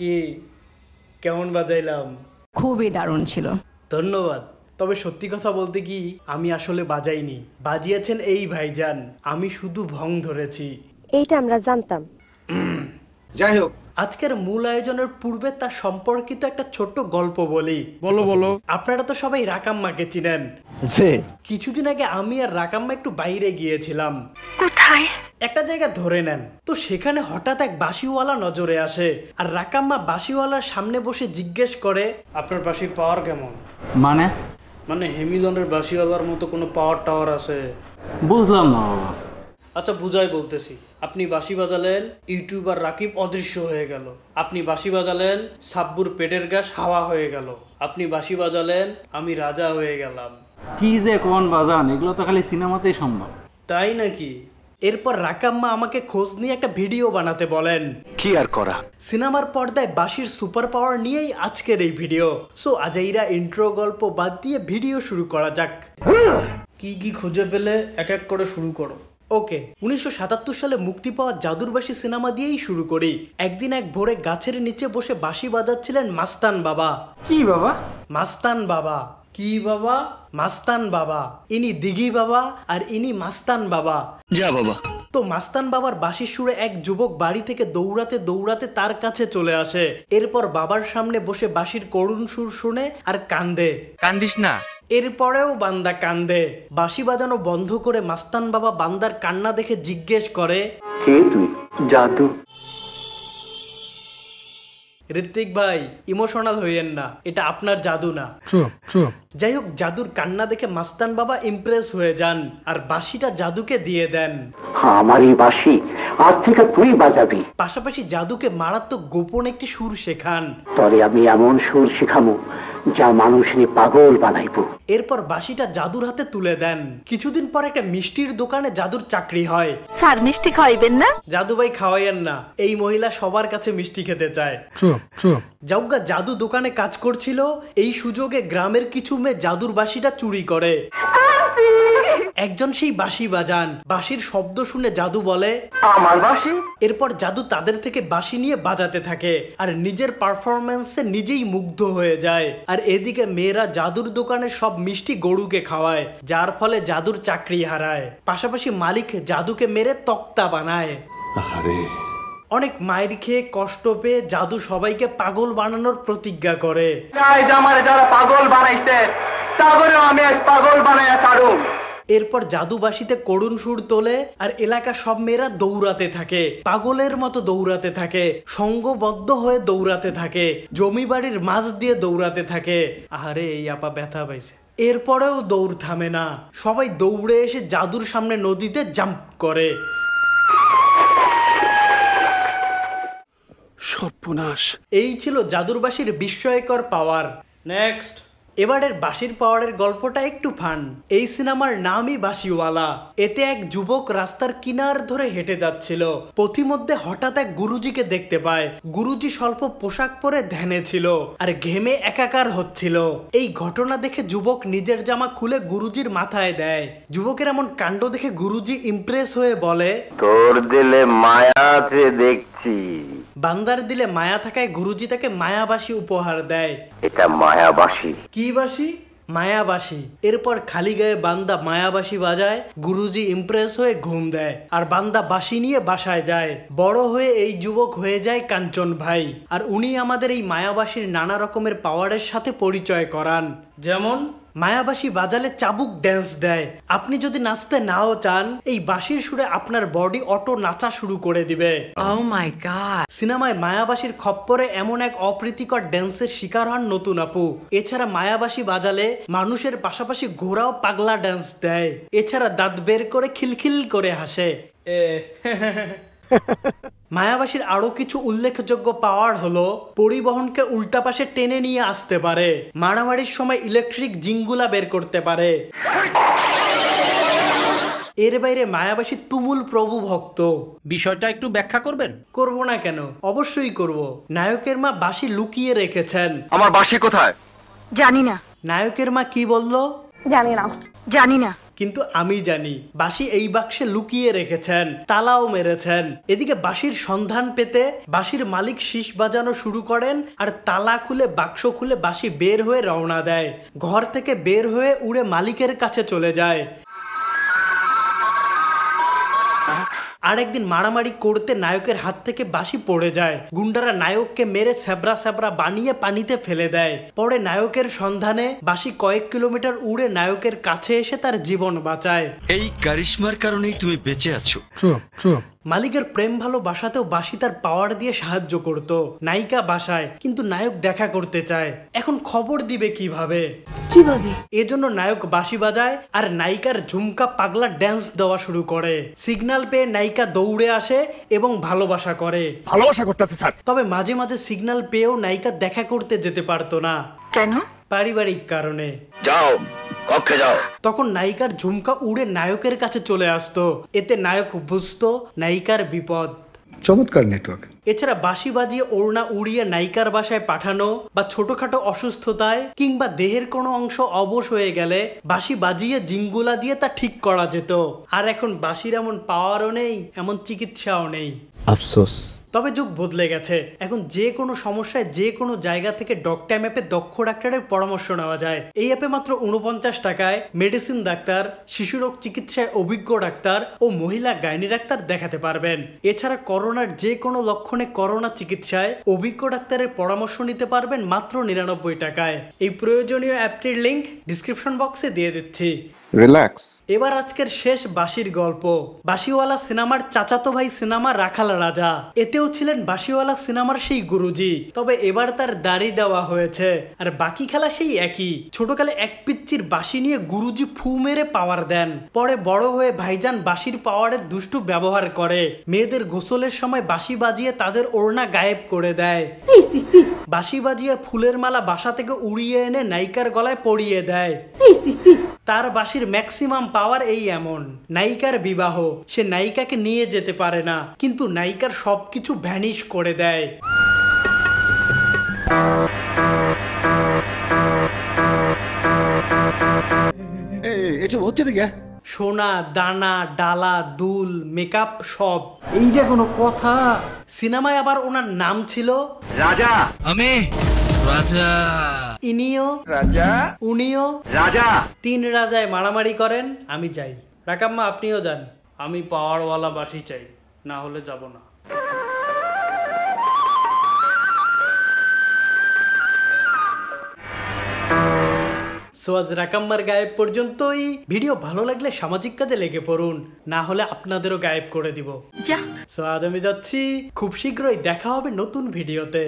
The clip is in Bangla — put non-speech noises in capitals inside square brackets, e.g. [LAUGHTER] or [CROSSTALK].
কি? কেমন বাজাইলাম? খুবই দারুণ ছিল। ধন্যবাদ। তবে সত্যি কথা বলতে কি আমি আসলে বাজাইনি। বাজিয়েছেন এই ভাইজান আমি শুধু ভং ধরেছি। এইটা আমরা জানতাম। যাই হোক। আজকের মূল আয়োজনের পূর্বে তার সম্পর্কিত একটা ছোট্ট গল্প বলি। বলো বলো। আপনারা তো সবাই রাকাম্মাকে চিনেন। কিছুদিন আগে আমি আর রাকাম্মা একটু বাইরে গিয়েছিলাম। কোথায়? একটা জায়গা ধরে নেন। তো সেখানে হঠাৎ এক বাসিওয়ালা নজরে আসে আর রাকাম্মা বাসিওয়ালার সামনে বসে জিজ্ঞেস করে আপনার বাসির পাওয়ার কেমন? মানে? মানে হেমিলনের বাসিওয়ালার মতো কোনো পাওয়ার টাওয়ার আছে। বুঝলাম না বাবা। আচ্ছা বুঝাই বলতেছি। আপনি বাঁশি বাজালেন ইউটিউবার রাকিব অদৃশ্য হয়ে গেল। আপনি বাঁশি বাজালেন সাব্বুর পেটের গ্যাস হাওয়া হয়ে গেল। আপনি বাঁশি বাজালেন আমি রাজা হয়ে গেলাম। কি যে কোন বাজান এগুলো তো খালি সিনেমাতেই সম্ভব। তাই নাকি? এরপর রাকাম্মা আমাকে খোঁজ নিয়ে একটা ভিডিও বানাতে বলেন। কি আর করা? সিনেমার পর্দায় বাঁশির সুপার পাওয়ার নিয়েই আজকের এই ভিডিও। সো আজাইরা ইন্ট্রো গল্প বাদ দিয়ে ভিডিও শুরু করা যাক। কি কি খুঁজে পেলে এক এক করে শুরু করো। ওকে উনিশশো সাতাত্তর সালে মুক্তি পাওয়া জাদুরবাসী সিনেমা দিয়েই শুরু করি। একদিন এক ভোরে গাছের নিচে বসে বাঁশি বাজাচ্ছিলেন মাস্তান বাবা। কি বাবা? মাস্তান বাবা। কি বাবা? মাস্তান বাবা। ইনি দিঘি বাবা আর ইনি মাস্তান বাবা। যা বাবা। তো মাস্তান বাবার বাঁশির সুরে এক যুবক বাড়ি থেকে দৌড়াতে দৌড়াতে তার কাছে চলে আসে। এরপর বাবার সামনে বসে বাঁশির করুণ সুর শুনে আর কান্দে। কান্দিস না। এরপরেও বান্দা কান্দে। বাঁশি বাজানো বন্ধ করে মাস্তান বাবা বান্দার কান্না দেখে জিজ্ঞেস করে কে তুই জাদু। ঋত্বিক ভাই ইমোশনাল হইয়েন না। এটা আপনার জাদু না। যাই হোক জাদুর কান্না দেখে মাস্তান বাবা ইমপ্রেস হয়ে যান আর বাসিটা জাদুকে দিয়ে দেন। আমারই বাসি আজ থেকে তুই বাজাবি। পাশাপাশি জাদুকে মারাত্মক গোপন একটি সুর শেখান। পরে আমি এমন সুর শিখামু যা মানুষকে পাগল বানাইব। এরপর বাসিটা জাদুর হাতে তুলে দেন। কিছুদিন পর একটা মিষ্টির দোকানে জাদুর চাকরি হয়। স্যার মিষ্টি খাওয়াইবেন না? জাদু ভাই খাওয়াইয়েন না। এই মহিলা সবার কাছে মিষ্টি খেতে চায়। চুপ চুপ। জাউগা জাদু দোকানে কাজ করছিল এই সুযোগে গ্রামের কিছু মেয়ে জাদুর বাসিটা চুরি করে। একজন সেই বাঁশি বাজান। বাঁশির শব্দ শুনে জাদু বলে আমার বাসি এরপর জাদু তাদের থেকে বাঁশি নিয়ে বাজাতে থাকে আর নিজের পারফরমেন্সে নিজেই মুগ্ধ হয়ে যায়। আর এদিকে মেয়েরা জাদুর দোকানে সব মিষ্টি গরুকে খাওয়ায় যার ফলে জাদুর চাকরি হারায়। পাশাপাশি মালিক জাদুকে মেরে তক্তা বানায়। অনেক মায়ের খেয়ে কষ্ট পেয়ে জাদু সবাইকে পাগল বানানোর প্রতিজ্ঞা করে। যারা পাগল বানাইছে তারপরে আমি পাগল বানাইয়া ছাড়ুম। এরপর জাদুবাসীতে করুণ সুর তোলে আর এলাকা সব মেয়েরা দৌড়াতে থাকে পাগলের মতো দৌড়াতে থাকে সঙ্গবদ্ধ হয়ে দৌড়াতে থাকে জমি বাড়ির মাছ দিয়ে দৌড়াতে থাকে। আহারে এই আপা ব্যথা পাইছে। এরপরেও দৌড় থামে না। সবাই দৌড়ে এসে জাদুর সামনে নদীতে জাম্প করে। সর্বনাশ। এই ছিল জাদুরবাসীর বিস্ময়কর পাওয়ার। নেক্সট এবারের বাঁশির পাওয়ারের গল্পটা একটু ফান। এই সিনেমার নামই বাঁশিওয়ালা। এতে এক যুবক রাস্তার কিনার ধরে হেঁটে যাচ্ছিল। পথিমধ্যে হঠাৎ এক গুরুজিকে দেখতে পায়। গুরুজি স্বল্প পোশাক পরে ধ্যানে ছিল আর ঘেমে একাকার হচ্ছিল। এই ঘটনা দেখে যুবক নিজের জামা খুলে গুরুজির মাথায় দেয়। যুবকের এমন কাণ্ড দেখে গুরুজি ইমপ্রেস হয়ে বলে, তোর দিলে মায়া দেখছি। বান্দার দিলে মায়া থাকায় গুরুজি তাকে মায়াবাসী উপহার দেয়। এটা মায়াবাসী। কি বাসি? মায়াবাসী। এরপর খালি গায়ে বান্দা মায়াবাসী বাজায় গুরুজি ইমপ্রেস হয়ে ঘুম দেয় আর বান্দা বাসি নিয়ে বাসায় যায়। বড় হয়ে এই যুবক হয়ে যায় কাঞ্চন ভাই আর উনি আমাদের এই মায়াবাসীর নানা রকমের পাওয়ারের সাথে পরিচয় করান। যেমন মায়াবাসী বাজালে চাবুক ড্যান্স দেয়। আপনি যদি নাচতে নাও চান এই বাঁশির সুরে আপনার বডি অটো নাচা শুরু করে দিবে। Oh সিনেমায় মায়াবাসীর খপ্পরে এমন এক অপ্রীতিকর ড্যান্সের শিকার হন নতুন আপু। এছাড়া মায়াবাসী বাজালে মানুষের পাশাপাশি ঘোড়াও পাগলা ড্যান্স দেয়। এছাড়া দাঁত বের করে খিলখিল করে হাসে। [LAUGHS] মায়াবাসীর আরও কিছু উল্লেখযোগ্য পাওয়ার হলো পরিবহনকে উল্টা পাশে টেনে নিয়ে আসতে পারে মারামারির সময় ইলেকট্রিক জিঙ্গুলা বের করতে পারে। এর বাইরে মায়াবাসী তুমুল প্রভু ভক্ত। বিষয়টা একটু ব্যাখ্যা করবেন? করব না কেন? অবশ্যই করব। নায়কের মা বাসি লুকিয়ে রেখেছেন। আমার বাসি কোথায়? জানি না। নায়কের মা কি বলল? জানি না। জানি না। কিন্তু আমি জানি বাসি এই বাক্সে লুকিয়ে রেখেছেন, তালাও মেরেছেন। এদিকে বাসির সন্ধান পেতে বাসির মালিক শীষ বাজানো শুরু করেন আর তালা খুলে বাক্স খুলে বাসি বের হয়ে রওনা দেয়। ঘর থেকে বের হয়ে উড়ে মালিকের কাছে চলে যায়। আরেকদিন মারামারি করতে নায়কের হাত থেকে বাসি পড়ে যায়। গুন্ডারা নায়ককে মেরে স্যাবরা স্যাবরা বানিয়ে পানিতে ফেলে দেয়। পরে নায়কের সন্ধানে বাসি কয়েক কিলোমিটার উড়ে নায়কের কাছে এসে তার জীবন বাঁচায়। এই কারিশমার কারণেই তুমি বেঁচে আছো. মালিকের প্রেম ভালোবাসাতেও বাসি তার পাওয়ার দিয়ে সাহায্য করত। নায়িকা বাসায় কিন্তু নায়ক দেখা করতে চায়। এখন খবর দিবে কীভাবে? কীভাবে? এজন্য নায়ক বাঁশি বাজায় আর নায়িকার ঝুমকা পাগলা ড্যান্স দেওয়া শুরু করে। সিগনাল পেয়ে নায়িকা দৌড়ে আসে এবং ভালোবাসা করে। ভালোবাসা করতেছে স্যার। তবে মাঝে মাঝে সিগনাল পেয়েও নায়িকা দেখা করতে যেতে পারতো না। কেন? পারিবারিক কারণে। যাও কক্ষে যাও। তখন নায়িকার ঝুমকা উড়ে নায়কের কাছে চলে আসতো। এতে নায়ক বুঝতো নায়িকার বিপদ। চমৎকার নেটওয়ার্ক। এছাড়া বাঁশি বাজিয়ে ওড়না উড়িয়ে নায়িকার বাসায় পাঠানো বা ছোটখাটো অসুস্থতায় কিংবা দেহের কোনো অংশ অবশ হয়ে গেলে বাঁশি বাজিয়ে জিঙ্গুলা দিয়ে তা ঠিক করা যেত। আর এখন বাঁশির এমন পাওয়ারও নেই এমন চিকিৎসাও নেই। আফসোস। তবে যুগ বদলে গেছে। এখন যে কোনো সমস্যায় যে কোনো জায়গা থেকে ডক্টর অ্যাপে দক্ষ ডাক্তারের পরামর্শ নেওয়া যায়। এই অ্যাপে মাত্র উনপঞ্চাশ টাকায় মেডিসিন ডাক্তার, শিশুরোগ চিকিৎসায় অভিজ্ঞ ডাক্তার ও মহিলা গাইনি ডাক্তার দেখাতে পারবেন। এছাড়া করোনার যে কোনো লক্ষণে করোনা চিকিৎসায় অভিজ্ঞ ডাক্তারের পরামর্শ নিতে পারবেন মাত্র নিরানব্বই টাকায়। এই প্রয়োজনীয় অ্যাপটির লিংক ডিসক্রিপশন বক্সে দিয়ে দিচ্ছি। রিল্যাক্স এবার আজকের শেষ বাঁশির গল্প। বাঁশিওয়ালা সিনেমার চাচাতো ভাই সিনেমা রাখাল রাজা। এতেও ছিলেন বাঁশিওয়ালা সিনেমার সেই গুরুজি। তবে এবার তার দাড়ি দেওয়া হয়েছে। আর বাকি খেলা সেই একই। ছোটকালে এক পিচ্চির বাঁশি নিয়ে গুরুজি ফু মেরে পাওয়ার দেন। পরে বড় হয়ে ভাইজান বাঁশির পাওয়ারের দুষ্টু ব্যবহার করে। মেয়েদের গোসলের সময় বাঁশি বাজিয়ে তাদের ওড়না গায়েব করে দেয়। বাঁশি বাজিয়ে ফুলের মালা বাসা থেকে উড়িয়ে এনে নায়িকার গলায় পরিয়ে দেয়। তার বাসির ম্যাক্সিমাম পাওয়ার এই এমন। নায়িকার বিবাহ সে নায়িকাকে নিয়ে যেতে পারে না কিন্তু নায়িকার সবকিছু ভ্যানিশ করে দেয়। এসব হচ্ছে দেখে সোনা দানা ডালা দুল মেকআপ সব। এইটা কোনো কথা? সিনেমায় আবার ওনার নাম ছিল? রাজা! আমি! রাজা! ইনিও রাজা। উনিও। রাজা। তিন রাজায় মারামারি করেন আমি যাই। রাকাম্মা আপনিও যান। আমি পাওয়ারওয়ালা বাসি চাই না হলে যাব না। সো আজ রাকাম্মার গায়েব পর্যন্তই। ভিডিও ভালো লাগলে সামাজিক কাজে লেগে পড়ুন না হলে আপনাদেরও গায়েব করে দিব। যা। সো আজ আমি যাচ্ছি খুব শীঘ্রই দেখা হবে নতুন ভিডিওতে।